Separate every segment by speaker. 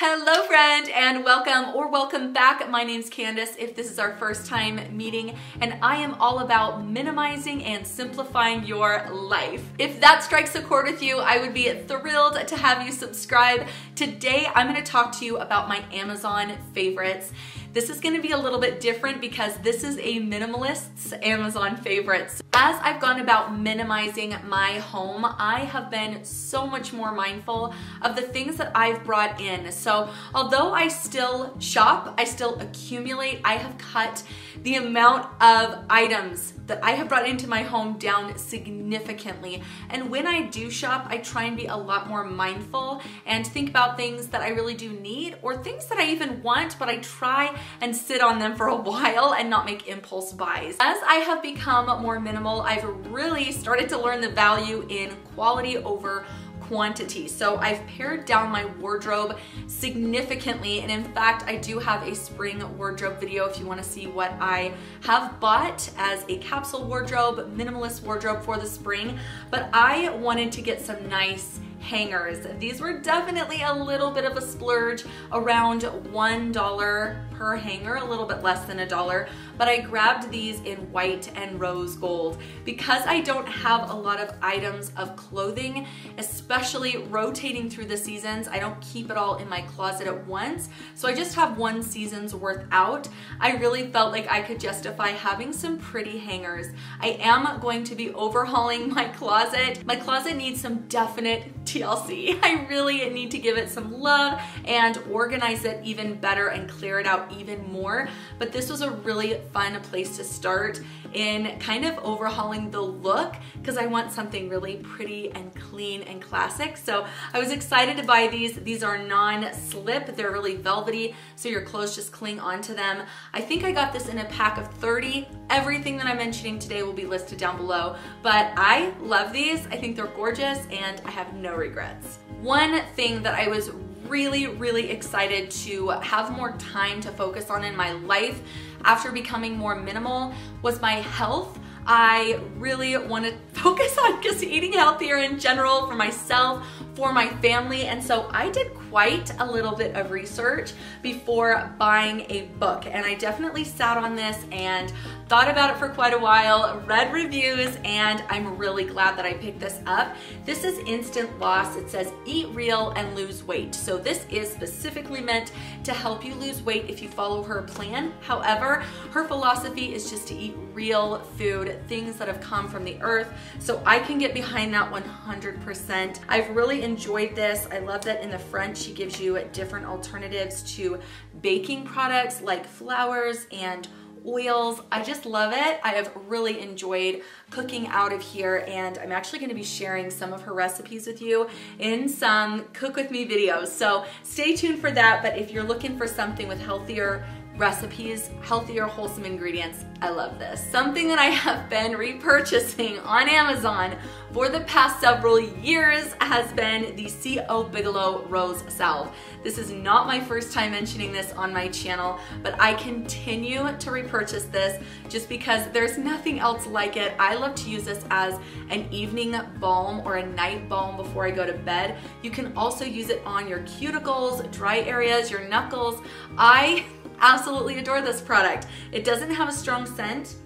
Speaker 1: Hello friend and welcome or welcome back. My name's Candace if this is our first time meeting and I am all about minimizing and simplifying your life. If that strikes a chord with you, I would be thrilled to have you subscribe. Today I'm gonna to talk to you about my Amazon favorites. This is gonna be a little bit different because this is a minimalist's Amazon favorites. As I've gone about minimizing my home, I have been so much more mindful of the things that I've brought in. So although I still shop, I still accumulate, I have cut the amount of items that I have brought into my home down significantly. And when I do shop, I try and be a lot more mindful and think about things that I really do need or things that I even want, but I try and sit on them for a while and not make impulse buys. As I have become more minimal, I've really started to learn the value in quality over quantity. So I've pared down my wardrobe significantly. And in fact, I do have a spring wardrobe video if you wanna see what I have bought as a capsule wardrobe, minimalist wardrobe for the spring. But I wanted to get some nice hangers. These were definitely a little bit of a splurge, around $1 per hanger, a little bit less than a dollar, but I grabbed these in white and rose gold. Because I don't have a lot of items of clothing, especially rotating through the seasons, I don't keep it all in my closet at once, so I just have one season's worth out. I really felt like I could justify having some pretty hangers. I am going to be overhauling my closet. My closet needs some definite TLC. I really need to give it some love and organize it even better and clear it out even more. But this was a really fun place to start in kind of overhauling the look because I want something really pretty and clean and classic. So I was excited to buy these. These are non-slip. They're really velvety, so your clothes just cling onto them. I think I got this in a pack of 30. Everything that I'm mentioning today will be listed down below, but I love these. I think they're gorgeous and I have no regrets. One thing that I was really, really excited to have more time to focus on in my life after becoming more minimal was my health. I really want to focus on just eating healthier in general for myself, for my family. And so I did quite a little bit of research before buying a book. And I definitely sat on this and thought about it for quite a while, read reviews, and I'm really glad that I picked this up. This is Instant Loss. It says eat real and lose weight. So this is specifically meant to help you lose weight if you follow her plan. However, her philosophy is just to eat real food, things that have come from the earth. So I can get behind that 100%. I've really enjoyed this. I love that in the front she gives you different alternatives to baking products like flours and oils. I just love it. I have really enjoyed cooking out of here and I'm actually gonna be sharing some of her recipes with you in some cook with me videos. So stay tuned for that, but if you're looking for something with healthier recipes, healthier, wholesome ingredients. I love this. Something that I have been repurchasing on Amazon for the past several years has been the C.O. Bigelow Rose Salve. This is not my first time mentioning this on my channel, but I continue to repurchase this just because there's nothing else like it. I love to use this as an evening balm or a night balm before I go to bed. You can also use it on your cuticles, dry areas, your knuckles. I absolutely adore this product. It doesn't have a strong scent.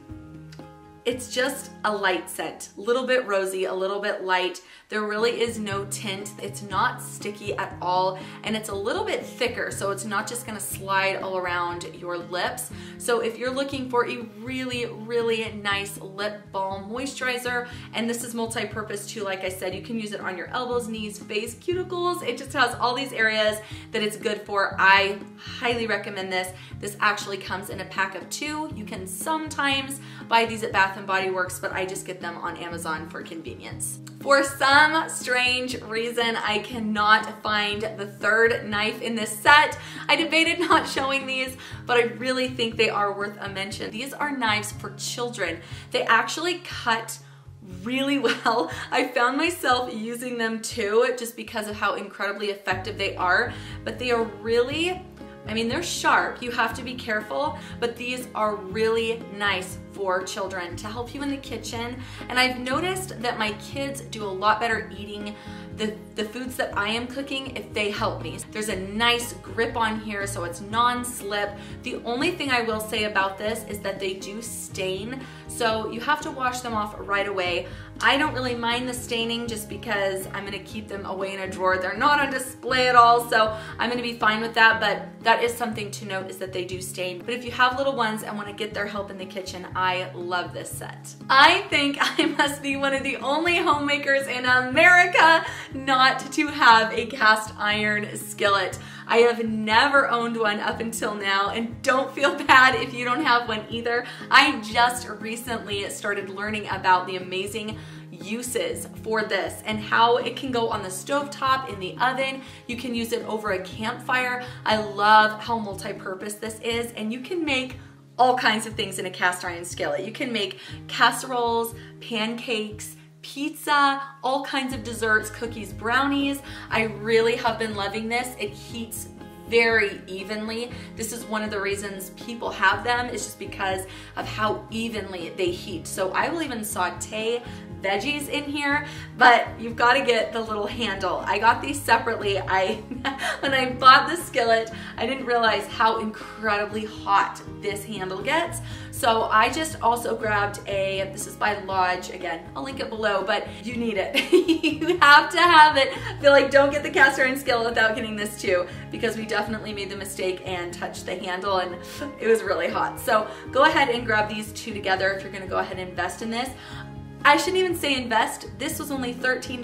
Speaker 1: It's just a light scent, a little bit rosy, a little bit light. There really is no tint. It's not sticky at all, and it's a little bit thicker, so it's not just gonna slide all around your lips. So if you're looking for a really, really nice lip balm moisturizer, and this is multi-purpose too, like I said, you can use it on your elbows, knees, face, cuticles. It just has all these areas that it's good for. I highly recommend this. This actually comes in a pack of two. You can sometimes buy these at Bath & Body Works, but I just get them on Amazon for convenience. For some strange reason, I cannot find the third knife in this set. I debated not showing these, but I really think they are worth a mention. These are knives for children. They actually cut really well. I found myself using them too, just because of how incredibly effective they are, but they are really I mean, they're sharp, you have to be careful, but these are really nice for children to help you in the kitchen. And I've noticed that my kids do a lot better eating the, the foods that I am cooking if they help me. There's a nice grip on here so it's non-slip. The only thing I will say about this is that they do stain, so you have to wash them off right away. I don't really mind the staining just because I'm gonna keep them away in a drawer. They're not on display at all, so I'm gonna be fine with that, but that is something to note is that they do stain. But if you have little ones and wanna get their help in the kitchen, I love this set. I think I must be one of the only homemakers in America not to have a cast iron skillet. I have never owned one up until now and don't feel bad if you don't have one either. I just recently started learning about the amazing uses for this and how it can go on the stove top, in the oven. You can use it over a campfire. I love how multi-purpose this is and you can make all kinds of things in a cast iron skillet. You can make casseroles, pancakes, pizza, all kinds of desserts, cookies, brownies. I really have been loving this. It heats very evenly. This is one of the reasons people have them is just because of how evenly they heat. So I will even saute veggies in here, but you've got to get the little handle. I got these separately. I When I bought the skillet, I didn't realize how incredibly hot this handle gets. So I just also grabbed a, this is by Lodge, again, I'll link it below, but you need it. you have to have it. I feel like don't get the cast iron skillet without getting this too, because we definitely made the mistake and touched the handle and it was really hot. So go ahead and grab these two together if you're gonna go ahead and invest in this. I shouldn't even say invest, this was only $13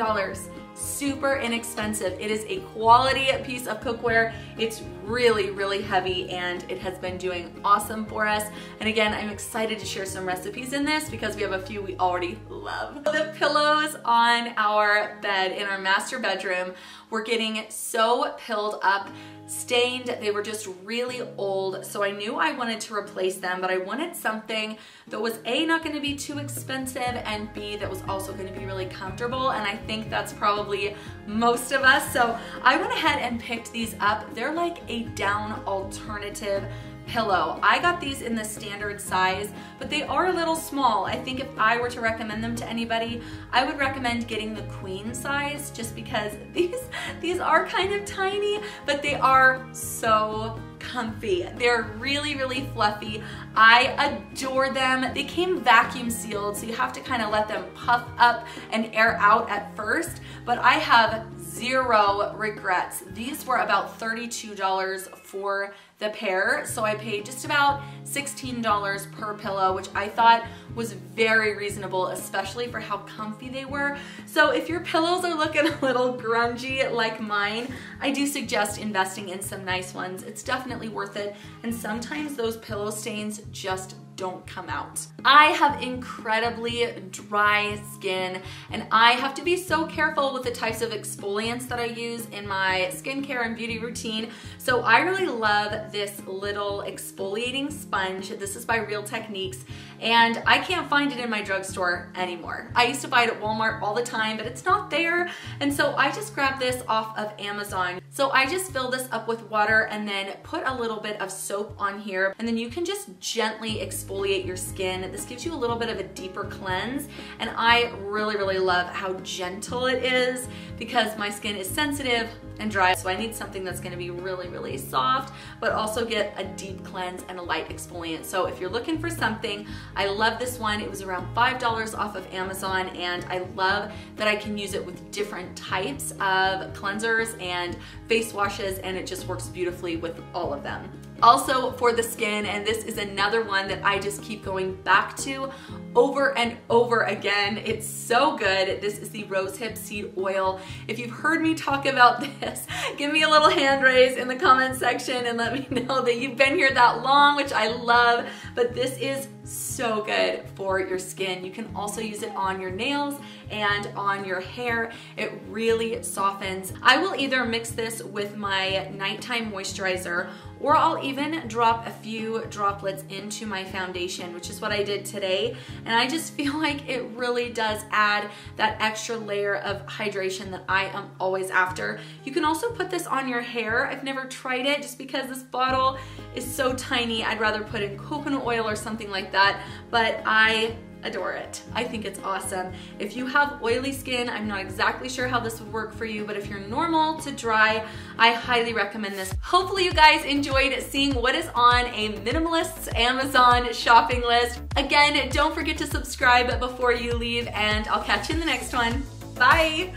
Speaker 1: super inexpensive. It is a quality piece of cookware. It's really, really heavy and it has been doing awesome for us. And again, I'm excited to share some recipes in this because we have a few we already love. The pillows on our bed in our master bedroom were getting so pilled up stained. They were just really old. So I knew I wanted to replace them, but I wanted something that was A, not gonna be too expensive, and B, that was also gonna be really comfortable. And I think that's probably most of us. So I went ahead and picked these up. They're like a down alternative pillow. I got these in the standard size, but they are a little small. I think if I were to recommend them to anybody, I would recommend getting the queen size just because these, these are kind of tiny, but they are so comfy. They're really, really fluffy. I adore them. They came vacuum sealed, so you have to kind of let them puff up and air out at first, but I have zero regrets. These were about $32 for the pair, so I paid just about $16 per pillow, which I thought was very reasonable, especially for how comfy they were. So if your pillows are looking a little grungy like mine, I do suggest investing in some nice ones. It's definitely worth it, and sometimes those pillow stains just don't come out. I have incredibly dry skin and I have to be so careful with the types of exfoliants that I use in my skincare and beauty routine. So I really love this little exfoliating sponge. This is by Real Techniques and I can't find it in my drugstore anymore. I used to buy it at Walmart all the time, but it's not there. And so I just grabbed this off of Amazon. So I just fill this up with water and then put a little bit of soap on here and then you can just gently exfoliate your skin. This gives you a little bit of a deeper cleanse and I really, really love how gentle it is because my skin is sensitive and dry. So I need something that's gonna be really, really soft, but also get a deep cleanse and a light exfoliant. So if you're looking for something, I love this one. It was around $5 off of Amazon and I love that I can use it with different types of cleansers and face washes and it just works beautifully with all of them. Also for the skin, and this is another one that I just keep going back to over and over again. It's so good. This is the rosehip seed oil. If you've heard me talk about this, give me a little hand raise in the comment section and let me know that you've been here that long, which I love, but this is so good for your skin. You can also use it on your nails and on your hair. It really softens. I will either mix this with my nighttime moisturizer or I'll even drop a few droplets into my foundation, which is what I did today. And I just feel like it really does add that extra layer of hydration that I am always after. You can also put this on your hair. I've never tried it just because this bottle is so tiny. I'd rather put in coconut oil or something like that, but I adore it. I think it's awesome. If you have oily skin, I'm not exactly sure how this would work for you, but if you're normal to dry, I highly recommend this. Hopefully you guys enjoyed seeing what is on a minimalist's Amazon shopping list. Again, don't forget to subscribe before you leave and I'll catch you in the next one. Bye.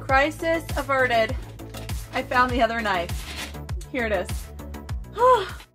Speaker 2: Crisis averted. I found the other knife. Here it is. Oh.